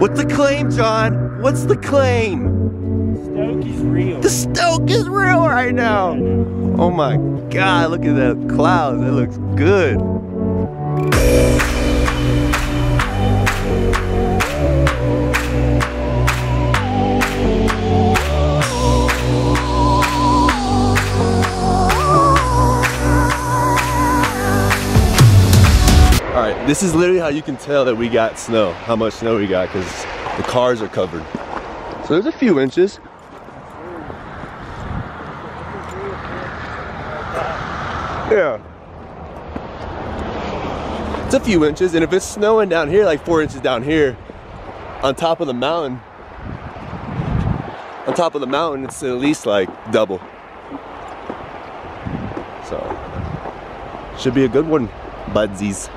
What's the claim, John? What's the claim? The stoke is real. The stoke is real right now. Oh my God, look at that clouds. It looks good. This is literally how you can tell that we got snow, how much snow we got, because the cars are covered. So there's a few inches. Yeah. It's a few inches, and if it's snowing down here, like four inches down here, on top of the mountain, on top of the mountain, it's at least like double. So, should be a good one, budsies.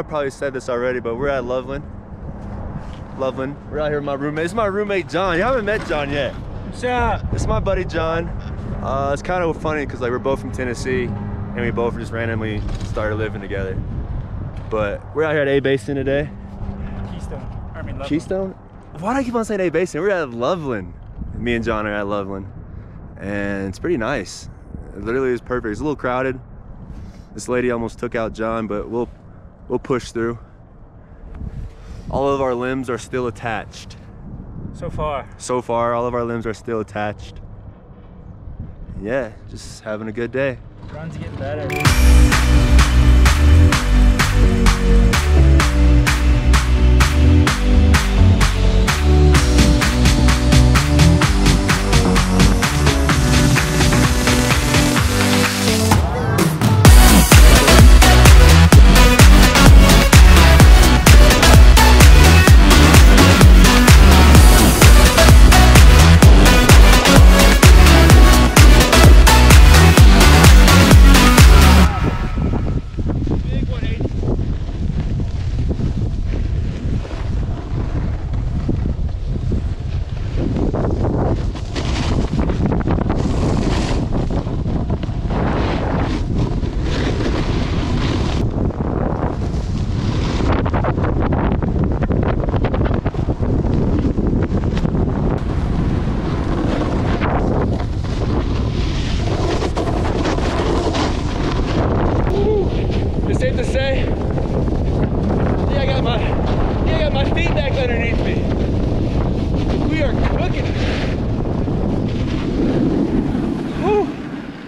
I probably said this already, but we're at Loveland. Loveland. We're out here with my roommate. It's my roommate, John. You haven't met John yet. What's up? This is my buddy, John. Uh, it's kind of funny because like we're both from Tennessee and we both just randomly started living together. But we're out here at A Basin today. Keystone. I mean, Loveland. Keystone? Why do I keep on saying A Basin? We're at Loveland. Me and John are at Loveland. And it's pretty nice. It literally is perfect. It's a little crowded. This lady almost took out John, but we'll we'll push through. All of our limbs are still attached. So far. So far, all of our limbs are still attached. Yeah, just having a good day. Run's getting better.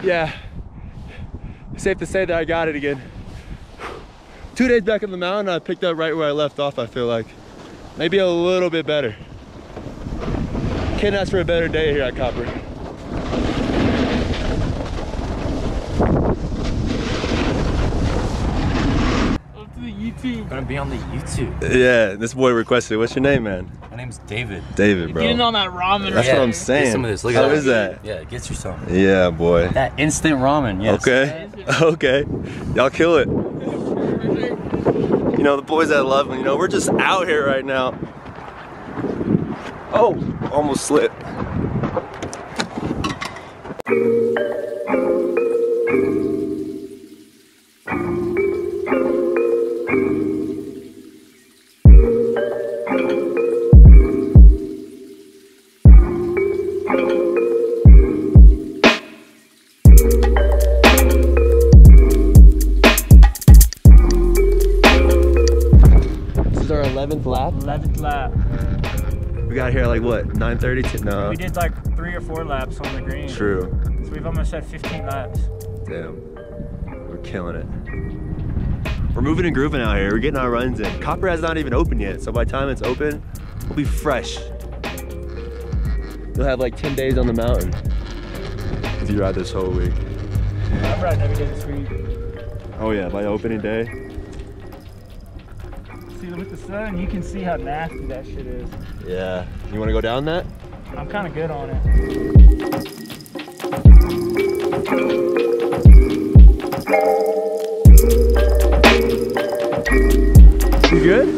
Yeah, safe to say that I got it again. Two days back on the mountain, I picked up right where I left off, I feel like. Maybe a little bit better. Can't ask for a better day here at Copper. Up to the YouTube. Gonna be on the YouTube. Yeah, this boy requested. What's your name, man? My name's David. David, bro. Getting on that ramen. That's right what I'm saying. Get some of this. Look How at that. is that? Yeah, get you some. Yeah, boy. That instant ramen. Yes. Okay. Okay. Y'all kill it. You know, the boys that love me, you know, we're just out here right now. Oh, almost slipped. 11th lap. 11th lap. We got here like what, 9:30? To, no. We did like three or four laps on the green. True. So we've almost had 15 laps. Damn. We're killing it. We're moving and grooving out here. We're getting our runs in. Copper has not even opened yet, so by the time it's open, we'll be fresh. You'll have like 10 days on the mountain if you ride this whole week. I'm riding every day this week. Oh yeah, by opening day see with the sun, you can see how nasty that shit is. Yeah. You want to go down that? I'm kind of good on it. You good?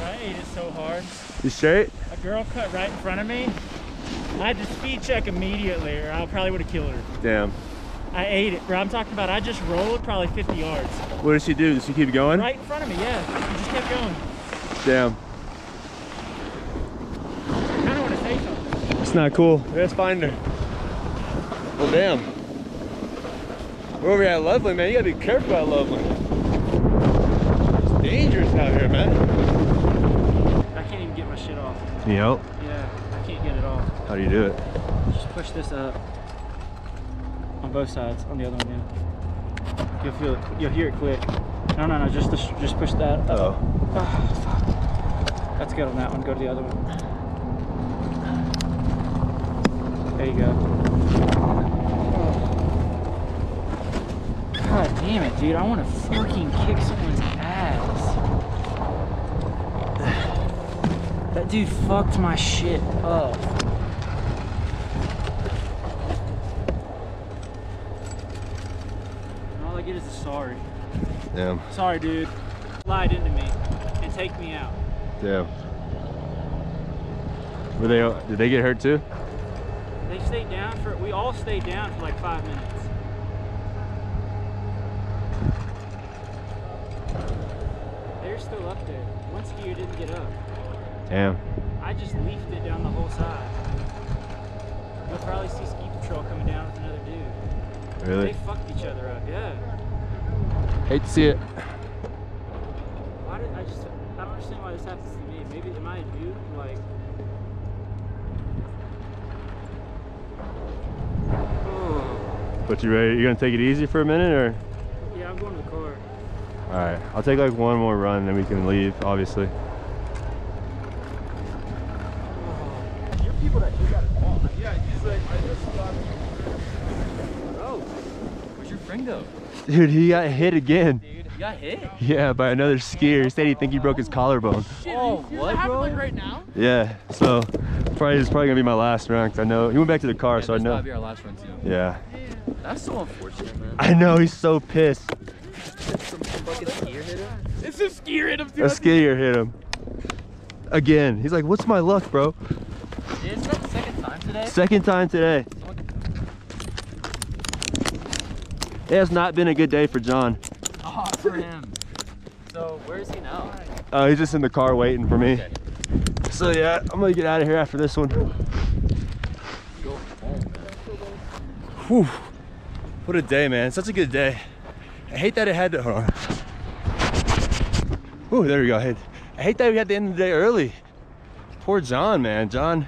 I ate it so hard. You straight? A girl cut right in front of me. I had to speed check immediately or I probably would have killed her. Damn. I ate it, bro. I'm talking about I just rolled probably 50 yards. What did she do? Did she keep going? Right in front of me, yeah. She just kept going. Damn. I kind of want to say something. It's not cool. Let's find her. Well, damn. We're over at Loveland, man. You gotta be careful at Loveland. It's dangerous out here, man. I can't even get my shit off. Need help? Yeah, I can't get it off. How do you do it? Just push this up on both sides. On the other one, yeah. You'll feel it. You'll hear it click. No, no, no. Just just push that. Up. Oh. Oh. That's good on that one. Go to the other one. There you go. Oh. God damn it, dude. I want to fucking kick someone's ass. That dude fucked my shit up. And all I get is a sorry. Damn. Sorry, dude. Lied into me and take me out. Damn. Were they? Did they get hurt too? They stayed down for, we all stayed down for like five minutes. They're still up there. One skier didn't get up. Damn. I just leafed it down the whole side. You'll probably see ski patrol coming down with another dude. Really? They fucked each other up, yeah. Hate to see it. Why did I just, I don't understand why this happens to me. Maybe, am I a dude? Like, oh, But you ready? You gonna take it easy for a minute, or? yeah, I'm going to the car. All right. I'll take like one more run, then we can leave. Obviously. Oh. Where's your friend go? Dude, he got hit again. Dude, you got hit? Yeah, by another skier. He said he think he broke his collarbone. Oh, what, bro? right now? Yeah. So probably it's probably gonna be my last round. 'cause I know he went back to the car, so I this know. might be our last run too. Yeah. That's so unfortunate, man. I know he's so pissed. Some fucking skier hit him. It's a skier hit him A skier hit him. Again. He's like, "What's my luck, bro?" Dude, it's not the second time today. Second time today. It has not been a good day for John. Oh, for him. So, where is he now? Uh, he's just in the car waiting for me. Okay. So yeah, I'm gonna get out of here after this one. Go home, man. Whew. What a day, man. Such a good day. I hate that it had to, hold on. Ooh, there we go. I hate, I hate that we had to end the day early. Poor John, man. John.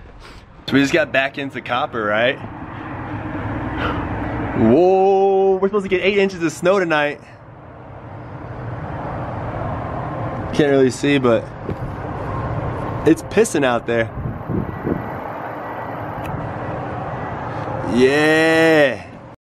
So we just got back into Copper, right? Whoa, we're supposed to get eight inches of snow tonight. Can't really see, but it's pissing out there. Yeah.